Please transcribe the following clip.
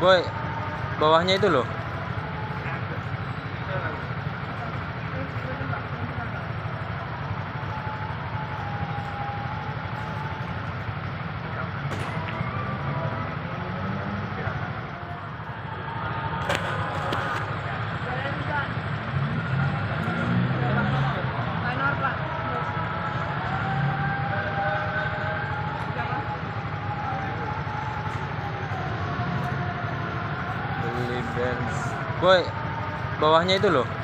Boy, bawahnya itu loh. Boy bawahnya itu loh